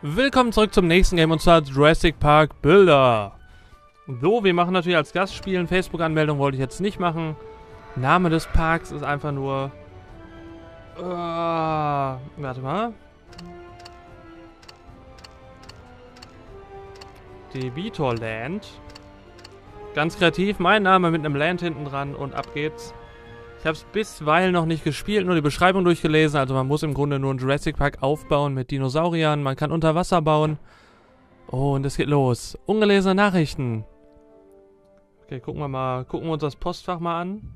Willkommen zurück zum nächsten Game und zwar Jurassic Park Bilder. So, wir machen natürlich als Gastspielen. Facebook-Anmeldung wollte ich jetzt nicht machen. Name des Parks ist einfach nur... Uh, warte mal. Debitor Land. Ganz kreativ, mein Name mit einem Land hinten dran und ab geht's. Ich habe es bisweilen noch nicht gespielt, nur die Beschreibung durchgelesen. Also man muss im Grunde nur einen Jurassic Park aufbauen mit Dinosauriern. Man kann unter Wasser bauen. Oh, und es geht los. Ungelesene Nachrichten. Okay, gucken wir mal, gucken wir uns das Postfach mal an.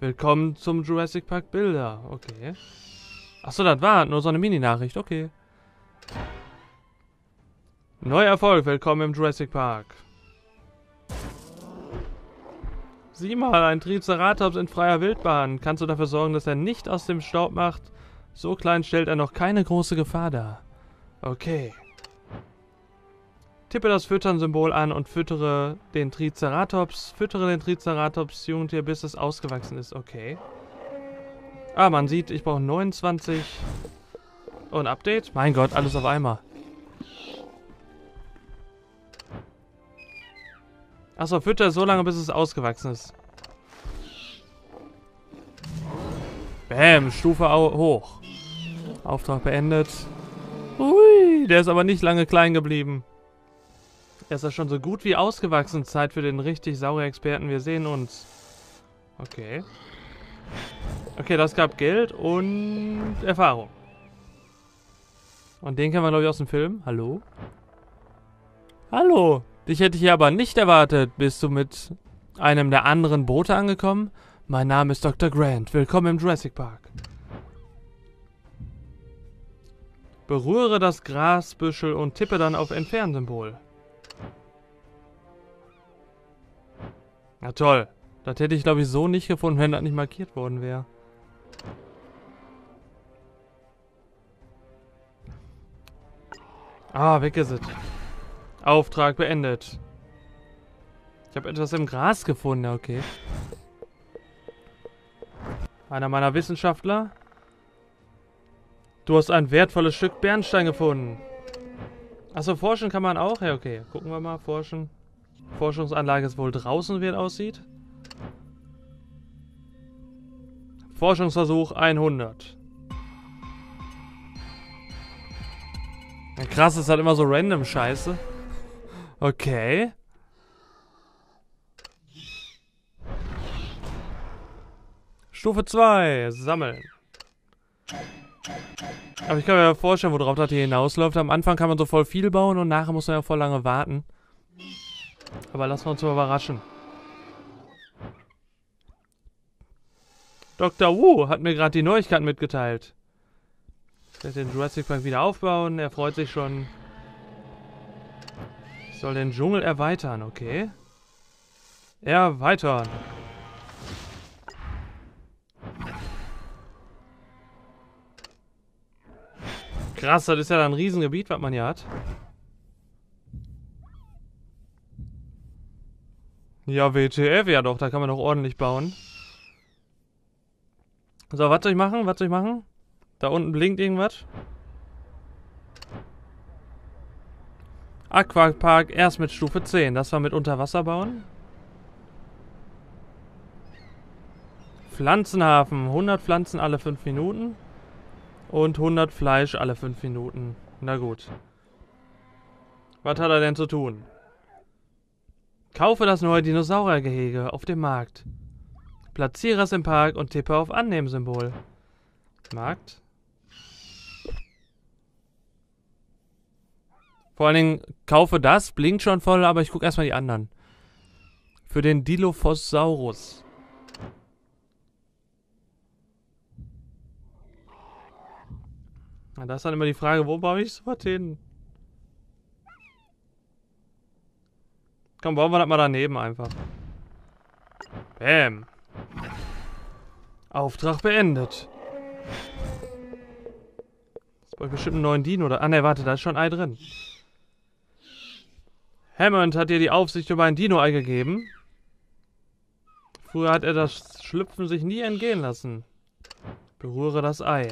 Willkommen zum Jurassic Park Bilder. Okay. Achso, das war nur so eine Mini-Nachricht. Okay. Neuer Erfolg. Willkommen im Jurassic Park. Sieh mal, ein Triceratops in freier Wildbahn. Kannst du dafür sorgen, dass er nicht aus dem Staub macht? So klein stellt er noch keine große Gefahr dar. Okay. Tippe das Füttern-Symbol an und füttere den Triceratops. Füttere den Triceratops Jungtier, bis es ausgewachsen ist. Okay. Ah, man sieht, ich brauche 29. Und Update? Mein Gott, alles auf einmal. Achso, fütter so lange, bis es ausgewachsen ist. Bäm, Stufe hoch. Auftrag beendet. Ui, der ist aber nicht lange klein geblieben. Er ist ja schon so gut wie ausgewachsen. Zeit für den richtig sauren Experten. Wir sehen uns. Okay. Okay, das gab Geld und Erfahrung. Und den kennen wir, glaube ich, aus dem Film. Hallo? Hallo? Dich hätte ich hier aber nicht erwartet. Bist du mit einem der anderen Boote angekommen? Mein Name ist Dr. Grant. Willkommen im Jurassic Park. Berühre das Grasbüschel und tippe dann auf Entfernsymbol. Na toll. Das hätte ich, glaube ich, so nicht gefunden, wenn das nicht markiert worden wäre. Ah, weg ist es. Auftrag beendet. Ich habe etwas im Gras gefunden, okay. Einer meiner Wissenschaftler. Du hast ein wertvolles Stück Bernstein gefunden. Achso, forschen kann man auch? Ja, okay. Gucken wir mal, forschen. Forschungsanlage ist wohl draußen, wie es aussieht. Forschungsversuch 100. Krass, ist halt immer so random Scheiße. Okay. Stufe 2. Sammeln. Aber ich kann mir vorstellen, worauf das hier hinausläuft. Am Anfang kann man so voll viel bauen und nachher muss man ja voll lange warten. Aber lassen wir uns mal überraschen. Dr. Wu hat mir gerade die Neuigkeiten mitgeteilt. Ich werde den Jurassic Park wieder aufbauen. Er freut sich schon. Soll den Dschungel erweitern, okay. Erweitern. Krass, das ist ja ein Riesengebiet, was man hier hat. Ja, WTF, ja doch, da kann man doch ordentlich bauen. So, was soll ich machen? Was soll ich machen? Da unten blinkt irgendwas. Aquapark erst mit Stufe 10. Das war mit Unterwasser bauen. Pflanzenhafen. 100 Pflanzen alle 5 Minuten. Und 100 Fleisch alle 5 Minuten. Na gut. Was hat er denn zu tun? Kaufe das neue Dinosauriergehege auf dem Markt. Platziere es im Park und tippe auf Annehmen-Symbol. Markt. Vor allen Dingen, kaufe das, blinkt schon voll, aber ich gucke erstmal die anderen. Für den Dilophosaurus. Na, das ist dann immer die Frage, wo baue ich sowas hin? Komm, bauen wir das mal daneben einfach. Bäm. Auftrag beendet. Jetzt brauche ich bestimmt einen neuen Dino, oder? Ah, ne, warte, da ist schon ein Ei drin. Hammond hat dir die Aufsicht über ein Dino-Ei gegeben. Früher hat er das Schlüpfen sich nie entgehen lassen. Berühre das Ei.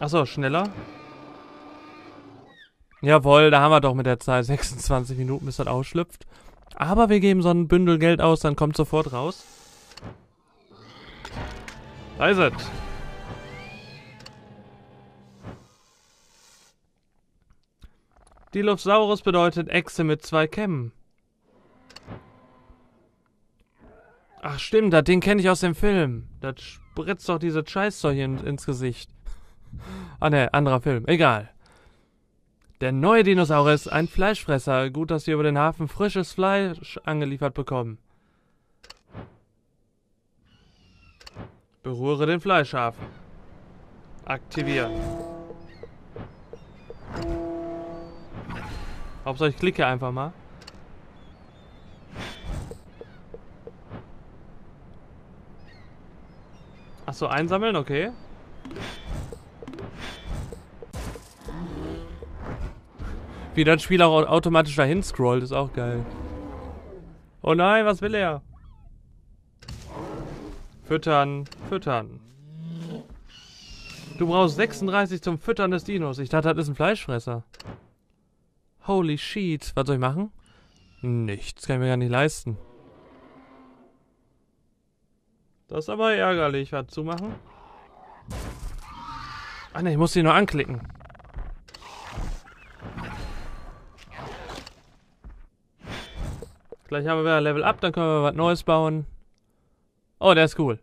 Achso, schneller. Jawohl, da haben wir doch mit der Zeit 26 Minuten, bis das ausschlüpft. Aber wir geben so ein Bündel Geld aus, dann kommt sofort raus. Da ist es. Dilophosaurus bedeutet Echse mit zwei Kämmen. Ach stimmt, das Ding kenne ich aus dem Film. Das spritzt doch diese Scheißzeug in, ins Gesicht. Ah ne, anderer Film. Egal. Der neue Dinosaurus, ein Fleischfresser. Gut, dass wir über den Hafen frisches Fleisch angeliefert bekommen. Berühre den Fleischhafen. Aktivieren. Hauptsache ich klicke einfach mal. Achso, einsammeln, okay. Wie das Spiel auch automatisch dahin scrollt, ist auch geil. Oh nein, was will er? Füttern, füttern. Du brauchst 36 zum Füttern des Dinos. Ich dachte, das ist ein Fleischfresser. Holy shit. Was soll ich machen? Nichts, kann ich mir gar nicht leisten. Das ist aber ärgerlich. Was zu machen? Ah ne, ich muss sie nur anklicken. Gleich haben wir Level Up, dann können wir was Neues bauen. Oh, der ist cool.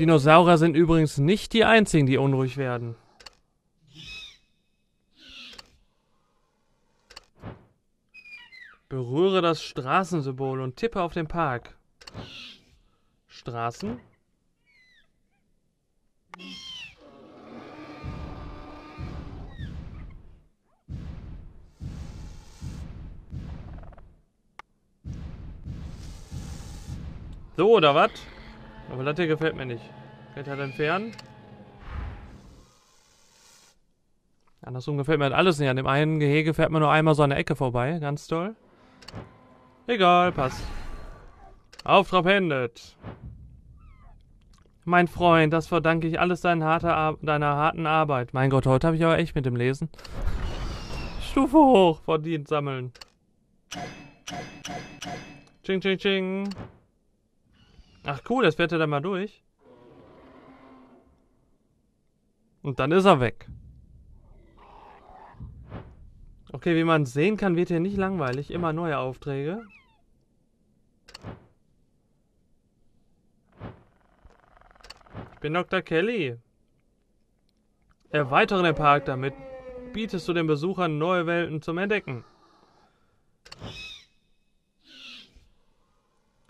Dinosaurier sind übrigens nicht die einzigen, die unruhig werden. Berühre das Straßensymbol und tippe auf den Park. Straßen. So, oder was? Aber das hier gefällt mir nicht. Geht halt entfernen. Andersrum gefällt mir halt alles nicht. An dem einen Gehege fährt man nur einmal so an der Ecke vorbei. Ganz toll. Egal, passt. Auftrag beendet. Mein Freund, das verdanke ich alles deiner, harter deiner harten Arbeit. Mein Gott, heute habe ich aber echt mit dem Lesen. Stufe hoch, verdient sammeln. Ching, ching, ching. Ach cool, das fährt er dann mal durch. Und dann ist er weg. Okay, wie man sehen kann, wird hier nicht langweilig. Immer neue Aufträge. Ich bin Dr. Kelly. Erweitere den Park damit. Bietest du den Besuchern neue Welten zum Entdecken.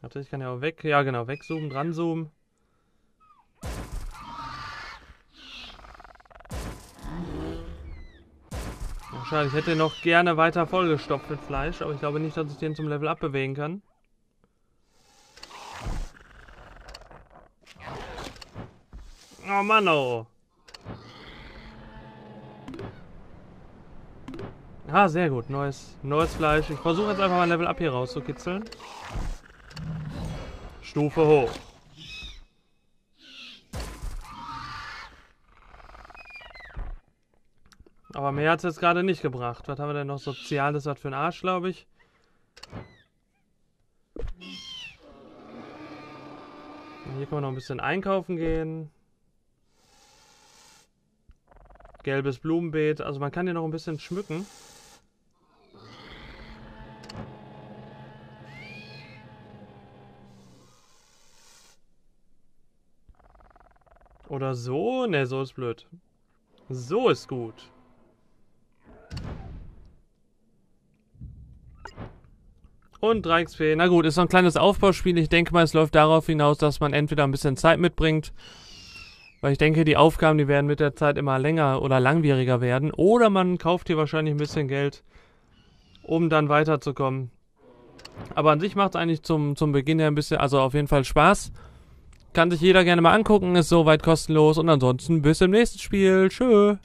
Warte, ich kann ja auch weg. Ja, genau. Wegzoomen, dranzoomen. Ach, schade, ich hätte noch gerne weiter vollgestopft mit Fleisch, aber ich glaube nicht, dass ich den zum Level up bewegen kann. Oh Mann, oh. Ah, sehr gut. Neues, neues Fleisch. Ich versuche jetzt einfach mal Level Up hier rauszukitzeln. Stufe hoch. Aber mehr hat es jetzt gerade nicht gebracht. Was haben wir denn noch Soziales? Was für ein Arsch, glaube ich. Hier können wir noch ein bisschen einkaufen gehen. Gelbes Blumenbeet. Also man kann hier noch ein bisschen schmücken. Oder so? Ne, so ist blöd. So ist gut. Und 3 XP. Na gut, ist so ein kleines Aufbauspiel. Ich denke mal, es läuft darauf hinaus, dass man entweder ein bisschen Zeit mitbringt. Weil ich denke, die Aufgaben, die werden mit der Zeit immer länger oder langwieriger werden. Oder man kauft hier wahrscheinlich ein bisschen Geld, um dann weiterzukommen. Aber an sich macht es eigentlich zum, zum Beginn her ein bisschen, also auf jeden Fall Spaß. Kann sich jeder gerne mal angucken, ist soweit kostenlos und ansonsten bis im nächsten Spiel. Tschö.